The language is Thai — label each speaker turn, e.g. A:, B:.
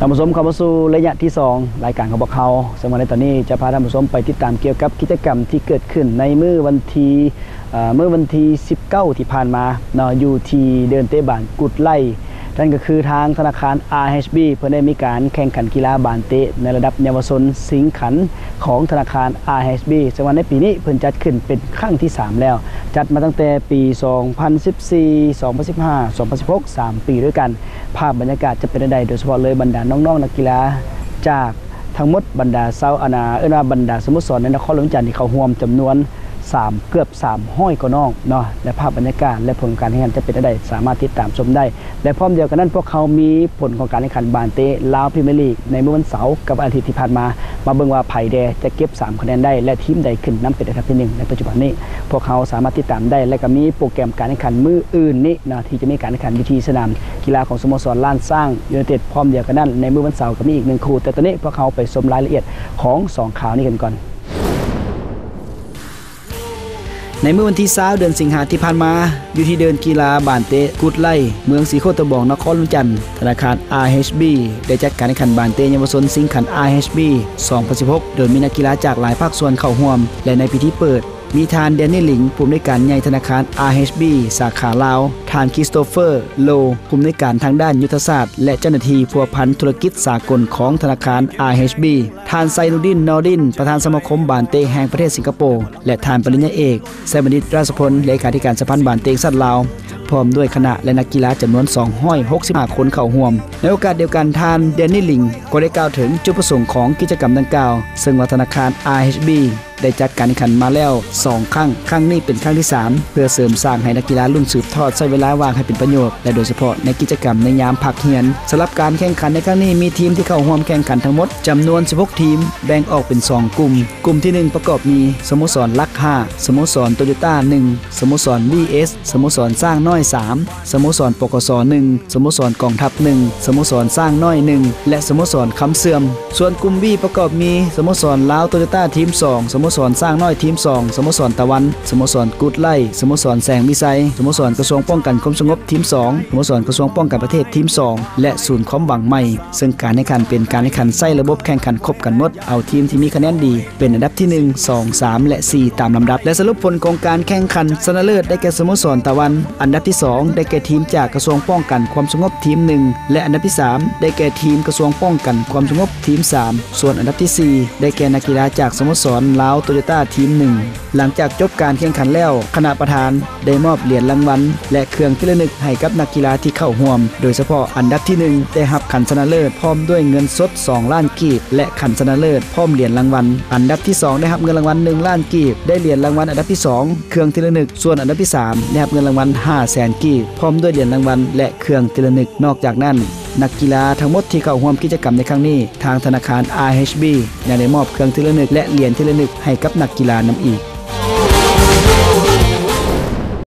A: ท่านผู้ชมเข้ามาสู่ระยะที่ 2 รายการของพวกเขาซึ่งวันในตอนนี้จะพาท่านผู้ชมไปติดตามเกี่ยวกับกิจกรรมที่เกิดขึ้นในมื้อวันที่เมื้อวันที่ 19 ที่ผ่านมาเนาะอยู่ที่เดินเตะบานกุดไล่นั่นก็คือทางธนาคาร RHB เพื่อได้มีการแข่งขันกีฬาบานเตะในระดับเยาวชนสิงขันของธนาคาร RHB ซึ่งวันในปีนี้เพิ่นจัดขึ้นเป็นครั้งที่ 3 แล้ว จัดมาตั้งแต่ปี 2014 2015 2016 3 ปีด้วยกัน ภาพบรรยากาศจะเป็นใดโดยเฉพาะเลยบรรดาน้องๆนักกีฬาจากทั้งหมดบรรดาเซาอานาเอ้นาบรรดาสมุทรสอนในนครหลวงจันทร์ที่เขาห่วมจำนวน 3เกือบ3ห้อยกว่าน้องเนาะและภาพบรรยากาศและผลการแข่งขันจะเป็นใดสามารถติดตามชมได้ และพร้อมเดียวกันนั้นพวกเขามีผลของการแข่งขันบานเตะลาวพรีเมร์ลีกในเมื่อวันเสาร์กับวันอาทิตย์ที่ผ่านมา มาเบิ่งว่าไผ่แดจะเก็บ3คะแนนได้และทีมใดขึ้นน้ำเป็นอันดับที่หนึ่งในปัจจุบันนี้ พวกเขาสามารถติดตามได้ และก็มีโปรแกรมการแข่งขันมืออื่นนี้นะที่จะมีการแข่งขันวิธีสนามกีฬาของสโมสรล้านสร้างยูไนเต็ดพร้อมเดียวกันนั้นในเมื้อวันเสาร์ก็มีอีกหนึ่งคู่แต่ตอนนี้พวกเขาไปชมรายละเอียดของสองข่าวนี้กันก่อน ในเมื่อวันที่20เดือนสิงหาที่ผ่านมา อยู่ที่เดินกีฬาบานเตะกุดไล่ เมืองสีโคตะบองนครลุงจันทร์ธนาคาร RHB ได้จัดการแข่งขันบานเตะเยาวชนสิงขัน RHB 2016 โดยมีนักกีฬาจากหลายภาคส่วนเข้าร่วม และในพิธีเปิด มีทานแดนนี่หลิงผู้อำนวยการใหญ่ธนาคาร RHB สาขาลาว ทานคริสโตเฟอร์ โลผู้อำนวยการทางด้านยุทธศาสตร์ และเจ้าหน้าที่พัวพันธุรกิจสากลของธนาคาร RHB ทานไซนุดินนอร์ดิน ประธานสมาคมบานเตงแห่งประเทศสิงคโปร์และทานปริญญาเอกแซมบดิตราชพลเลขาธิการสภาบานเตงสัตว์ลาวพร้อมด้วยคณะและนักกีฬาจำนวน 265 คนเข้าร่วม ในโอกาสเดียวกันทานเดนนี่ลิง ก็ได้กล่าวถึงจุดประสงค์ของกิจกรรมดังกล่าว ซึ่งว่าธนาคาร RHB ได้จัดการแข่งขันมาแล้ว 2 ครั้ง ครั้งนี้เป็นครั้งที่ 3 เพื่อเสริมสร้างให้นักกีฬารุ่นสืบทอดใช้เวลาว่างให้เป็นประโยชน์และโดยเฉพาะในกิจกรรมในยามพักเรียนสำหรับการแข่งขันในครั้งนี้มีทีมที่เข้าร่วมแข่งขันทั้งหมดจำนวน 16 ทีม แบ่งออกเป็น 2 กลุ่ม กลุ่มที่ 1 ประกอบมีสโมสรลัก5สโมสรโตโยต้า1สโมสร BS สโมสรสร้างน้อย 3 สโมสรปกส1สโมสรกองทัพ 1 สโมสรสร้างน้อย 1 และสโมสรคำเสื่อม ส่วนกลุ่ม B ประกอบมีสโมสรลาวโตโยต้าทีม 2 สโมสรสร้างน้อยทีม2สโมสรตะวัน สโมสรกุดไล่สโมสรแสงวิไซสโมสรกระทรวงป้องกันความสงบทีม2สโมสรกระทรวงป้องกันประเทศทีม2และศูนย์ความหวังใหม่ ซึ่งการแข่งขันเป็นการแข่งขันใส่ระบบแข่งขันครบกันหมดเอาทีมที่มีคะแนนดี เป็นอันดับที่ 1 2 3 และ 4 ตามลำดับ และสรุปผลของการแข่งขันชนะเลิศได้แก่สโมสรตะวัน อันดับที่ 2 ได้แก่ทีมจากกระทรวงป้องกันความสงบทีม 1 และอันดับที่ 3 ได้แก่ทีมกระทรวงป้องกันความสงบทีม 3 ส่วนอันดับทีสี่4 ได้แก่นักกีฬาจากสโมสรลาวโตโยต้าทีม1หลังจากจบการแข่งขันแล้วคณะประธานได้มอบเหรียญรางวัลและเครื่องที่ระลึกให้กับนักกีฬาที่เข้าร่วม โดยเฉพาะอันดับที่ 1 ได้รับขันชนะเลิศพร้อมด้วยเงินสด 2 ล้านกีบ และขันชนะเลิศพร้อมเหรียญรางวัลอันดับที่ 2 ได้รับเงินรางวัล1ล้านกีบ ได้เหรียญรางวัลอันดับที่ 2 เครื่องที่ระลึกส่วนอันดับที่3ได้รับเงินรางวัล5แสนกีบพร้อมด้วยเหรียญรางวัลและเครื่องที่ระลึกนอกจากนั้น นักกีฬาทั้งหมดที่เข้าร่วมกิจกรรมในครั้งนี้ ทางธนาคาร RHB ยังได้มอบเครื่องที่ระลึกและเหรียญที่ระลึกให้กับนักกีฬานำอีก